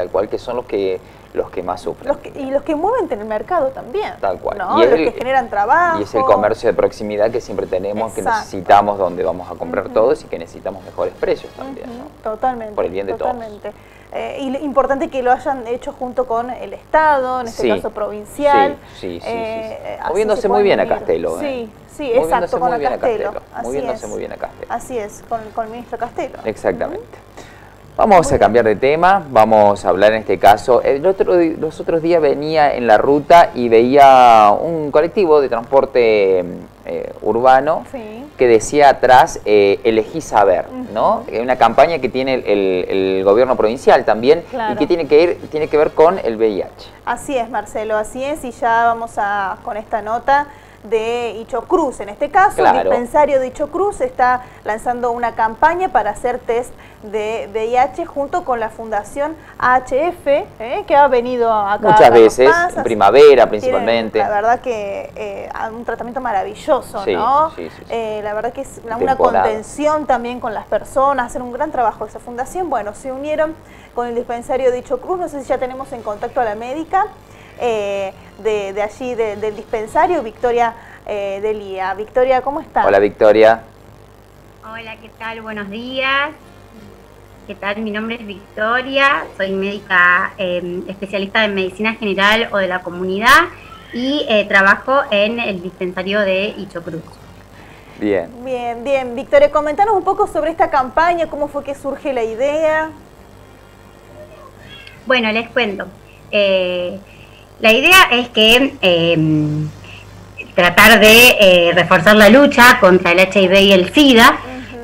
tal cual, que son los que los que más sufren. y los que mueven en el mercado también. Tal cual. Y los que generan trabajo. Y es el comercio de proximidad que siempre tenemos, que necesitamos, donde vamos a comprar todos y que necesitamos mejores precios también. Totalmente. Por el bien de totalmente. Eh, y importante que lo hayan hecho junto con el Estado, en este caso provincial. Sí, sí, sí. Eh, Moviéndose muy bien a Castelo. Sí, sí, exacto, con muy Castelo. Moviéndose muy bien a Castelo. Así es, con, el ministro Castelo. Exactamente. Vamos a cambiar de tema, vamos a hablar en este caso. El otro, los otros días venía en la ruta y veía un colectivo de transporte eh, urbano que decía atrás eh, elegí saber, ¿no? Una campaña que tiene el, gobierno provincial también y que tiene que, ir, tiene que ver con el VIH. Así es, Marcelo, así es, y ya vamos a con esta nota de Icho Cruz. En este caso, el dispensario de Icho Cruz está lanzando una campaña para hacer test de VIH junto con la Fundación AHF, ¿eh? que ha venido acá. Muchas veces, en primavera principalmente. la verdad que eh, un tratamiento maravilloso, ¿no? Eh, la verdad que es una, contención también con las personas, hacer un gran trabajo esa fundación. Bueno, se unieron con el dispensario de Icho Cruz, no sé si ya tenemos en contacto a la médica. Eh, de, allí, del dispensario, Victoria eh, Delía. Victoria, ¿cómo estás? Hola, Victoria. Hola, ¿qué tal? Buenos días. ¿Qué tal? Mi nombre es Victoria, soy médica em, especialista en medicina general o de la comunidad y eh, trabajo en el dispensario de Cruz. Bien. Bien, bien. Victoria, comentanos un poco sobre esta campaña, cómo fue que surge la idea. Bueno, les cuento. Eh, la idea es que em, tratar de eh, reforzar la lucha contra el HIV y el SIDA,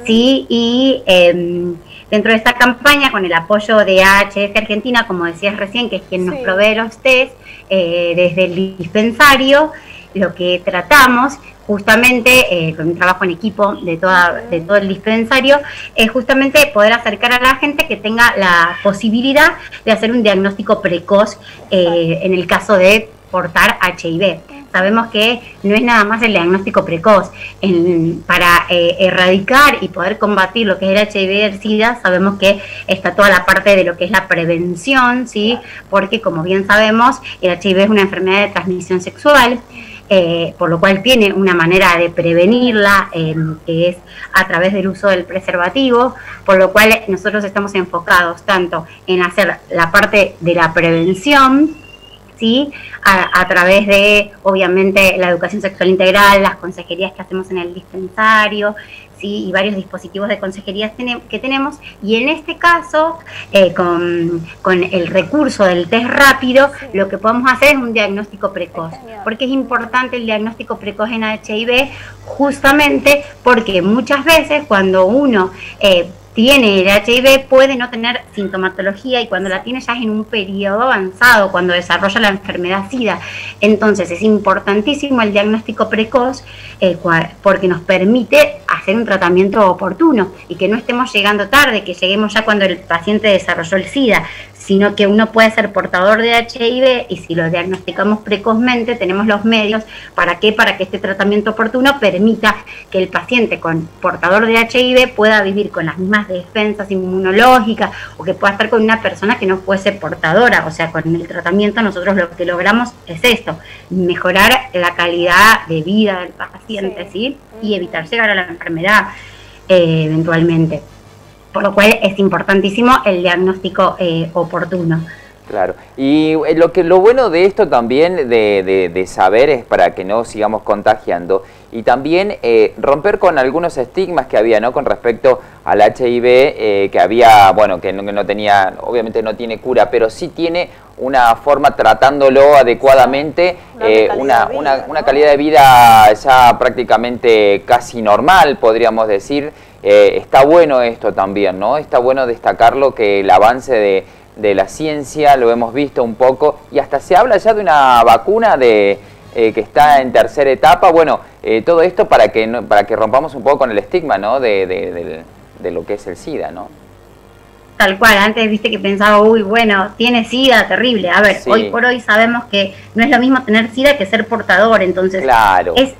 ¿sí? Y em, dentro de esta campaña, con el apoyo de AHF Argentina, como decías recién, que es quien nos provee los test, eh, desde el dispensario, lo que tratamos justamente eh, con un trabajo en equipo de, toda, de todo el dispensario, es justamente poder acercar a la gente que tenga la posibilidad de hacer un diagnóstico precoz eh, en el caso de portar HIV. Sabemos que no es nada más el diagnóstico precoz. para eh, erradicar y poder combatir lo que es el HIV y el SIDA, sabemos que está toda la parte de lo que es la prevención, ¿sí? Porque como bien sabemos, el HIV es una enfermedad de transmisión sexual. Eh, por lo cual tiene una manera de prevenirla, que es a través del uso del preservativo, por lo cual nosotros estamos enfocados tanto en hacer la parte de la prevención, ¿sí? A, través de, obviamente, la educación sexual integral, las consejerías que hacemos en el dispensario, ¿sí? y varios dispositivos de consejería que tenemos. Y en este caso, eh, con, el recurso del test rápido, lo que podemos hacer es un diagnóstico precoz. porque es importante el diagnóstico precoz en HIV? Justamente porque muchas veces cuando uno... Eh, tiene el HIV puede no tener sintomatología y cuando la tiene ya es en un periodo avanzado, cuando desarrolla la enfermedad SIDA. Entonces es importantísimo el diagnóstico precoz porque nos permite hacer un tratamiento oportuno y que no estemos llegando tarde, que lleguemos ya cuando el paciente desarrolló el SIDA, sino que uno puede ser portador de HIV y si lo diagnosticamos precozmente tenemos los medios para que para que este tratamiento oportuno permita que el paciente con portador de HIV pueda vivir con las mismas defensas inmunológicas o que pueda estar con una persona que no fuese portadora, o sea, con el tratamiento nosotros lo que logramos es esto, mejorar la calidad de vida del paciente, ¿sí? Y evitar llegar a la enfermedad eh, eventualmente por lo cual es importantísimo el diagnóstico eh, oportuno. Claro, y eh, lo que lo bueno de esto también de, saber es para que no sigamos contagiando y también eh, romper con algunos estigmas que había, ¿no? Con respecto al HIV, que había, bueno, que no, que no, tenía, obviamente no tiene cura, pero sí tiene una forma tratándolo adecuadamente, una, una, una, calidad de vida ya prácticamente casi normal, podríamos decir, eh, está bueno esto también, ¿no? Está bueno destacarlo que el avance de, la ciencia lo hemos visto un poco y hasta se habla ya de una vacuna de, eh, que está en tercera etapa. Bueno, eh, todo esto para que, para que rompamos un poco con el estigma, ¿no? De, lo que es el SIDA, ¿no? Tal cual, antes viste que pensaba, uy, bueno, tiene SIDA, terrible. A ver, hoy por hoy sabemos que no es lo mismo tener SIDA que ser portador, entonces claro. es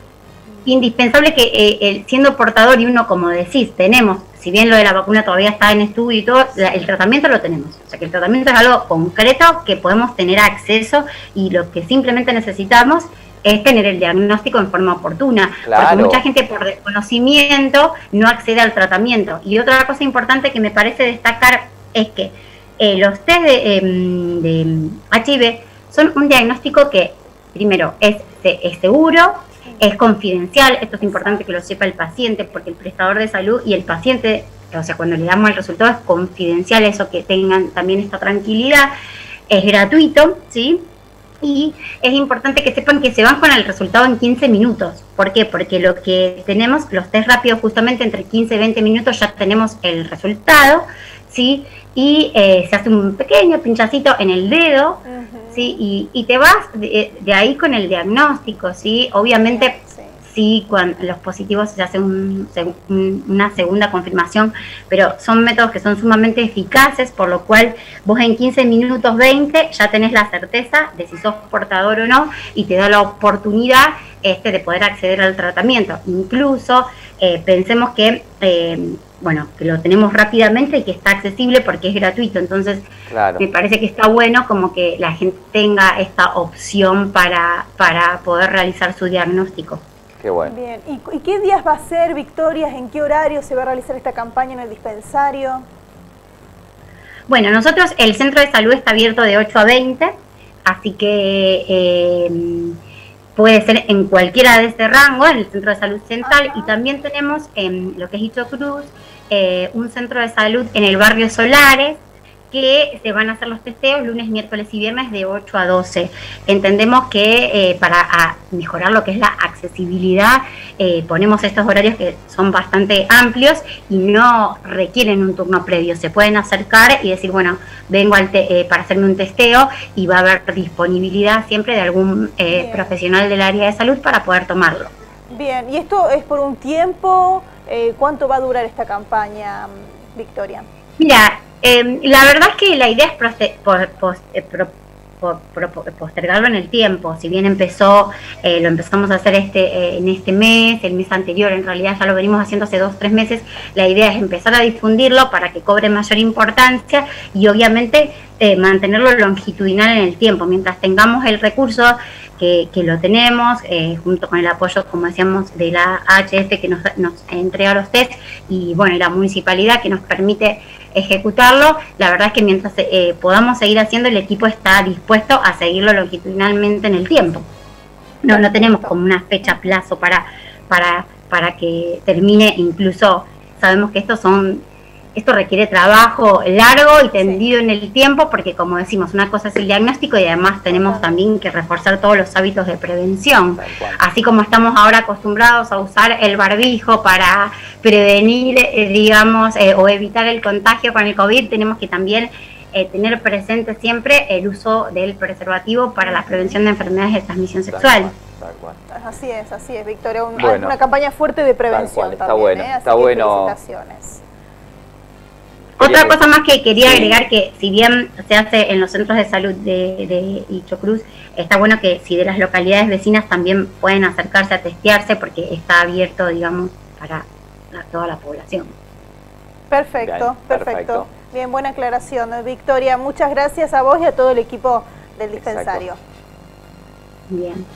indispensable que eh, siendo portador y uno, como decís, tenemos si bien lo de la vacuna todavía está en estudio y todo, el tratamiento lo tenemos. O sea que el tratamiento es algo concreto que podemos tener acceso y lo que simplemente necesitamos es tener el diagnóstico en forma oportuna, porque mucha gente por desconocimiento no accede al tratamiento. Y otra cosa importante que me parece destacar es que eh, los test de, em, HIV son un diagnóstico que, primero, es, es seguro, es confidencial, esto es importante que lo sepa el paciente, porque el prestador de salud y el paciente, o sea, cuando le damos el resultado es confidencial, eso que tengan también esta tranquilidad, es gratuito, ¿sí? y es importante que sepan que se van con el resultado en 15 minutos. ¿Por qué? Porque lo que tenemos, los test rápidos, justamente entre 15 y 20 minutos ya tenemos el resultado, ¿sí? Y eh, se hace un pequeño pinchacito en el dedo, ¿sí? Y, te vas de, de, ahí con el diagnóstico, ¿sí? Obviamente sí, cuando los positivos se hace una segunda confirmación, pero son métodos que son sumamente eficaces, por lo cual vos en 15 minutos 20 ya tenés la certeza de si sos portador o no y te da la oportunidad este, de poder acceder al tratamiento. Incluso eh, pensemos que... Eh, bueno, que lo tenemos rápidamente y que está accesible porque es gratuito. Entonces, me parece que está bueno como que la gente tenga esta opción para, para poder realizar su diagnóstico. Bien, ¿Y, qué días va a ser, Victorias? ¿En qué horario se va a realizar esta campaña en el dispensario? Bueno, nosotros, el centro de salud está abierto de 8 a 20, así que eh, puede ser en cualquiera de este rango, en el centro de salud central, y también tenemos en lo que es Hicho Cruz, eh, un centro de salud en el barrio Solares, que se van a hacer los testeos lunes, miércoles y viernes de 8 a 12. Entendemos que eh, para mejorar lo que es la accesibilidad, eh, ponemos estos horarios que son bastante amplios y no requieren un turno previo. Se pueden acercar y decir, bueno, vengo al eh, para hacerme un testeo y va a haber disponibilidad siempre de algún profesional del área de salud para poder tomarlo. Bien, ¿y esto es por un tiempo? ¿Cuánto va a durar esta campaña, Victoria? Mira, Em, la verdad es que la idea es eh, postergarlo en el tiempo. Si bien empezó, eh, lo empezamos a hacer este eh, en este mes, el mes anterior, en realidad ya lo venimos haciendo hace dos, tres meses. La idea es empezar a difundirlo para que cobre mayor importancia y obviamente mantenerlo longitudinal en el tiempo. Mientras tengamos el recurso que, lo tenemos, junto con el apoyo, como decíamos, de la HF que nos, nos entrega los test y bueno, la municipalidad que nos permite ejecutarlo. La verdad es que mientras eh, podamos seguir haciendo, el equipo está dispuesto a seguirlo longitudinalmente en el tiempo. No, no tenemos como una fecha plazo para, para, para que termine, incluso sabemos que estos son esto requiere trabajo largo y tendido en el tiempo porque, como decimos, una cosa es el diagnóstico y además tenemos también que reforzar todos los hábitos de prevención. Así como estamos ahora acostumbrados a usar el barbijo para prevenir, eh, digamos, eh, o evitar el contagio con el COVID, tenemos que también eh, tener presente siempre el uso del preservativo para la prevención de enfermedades de transmisión sexual. Así es, así es, Victoria. una campaña fuerte de prevención. está bueno, está bueno. Otra cosa más que quería agregar que si bien se hace en los centros de salud de, de Cruz, está bueno que si de las localidades vecinas también pueden acercarse a testearse porque está abierto, digamos, para toda la población. Perfecto, perfecto. Bien, buena aclaración, Victoria. Muchas gracias a vos y a todo el equipo del dispensario. Bien.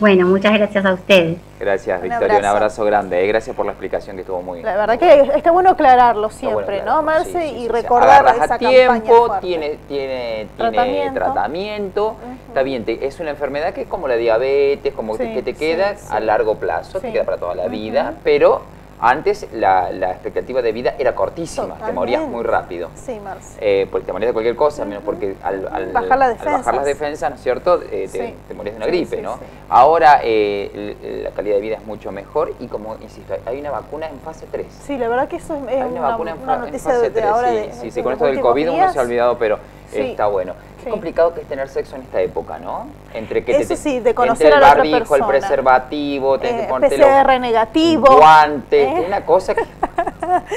Bueno, muchas gracias a ustedes. Gracias, Victoria. Un abrazo grande. Eh. Gracias por la explicación que estuvo muy La verdad que está bueno aclararlo siempre, ¿no, Marce? y recordar esa a tiempo, tiene, tiene, tiene tratamiento. Está bien, es una enfermedad que es como la diabetes, como que te queda a largo plazo, te queda para toda la vida, pero antes la, la, expectativa de vida era cortísima, te morías muy rápido. Sí, Marce. Eh, porque te morías de cualquier cosa, menos porque al, bajar, las defensas, ¿no es cierto? Eh, te, morías de una gripe, ¿no? Ahora eh, la calidad de vida es mucho mejor y como, insisto, hay una vacuna en fase 3. Sí, la verdad que eso es, hay una, vacuna en, fase 3, sí, sí, con esto del COVID uno se ha olvidado, pero está bueno. Qué complicado que es tener sexo en esta época, ¿no? Entre que Eso sí, de conocer entre el a la barbijo, el preservativo, tenés que eh, ponerte PCR negativo. guantes, ¿Eh? una cosa que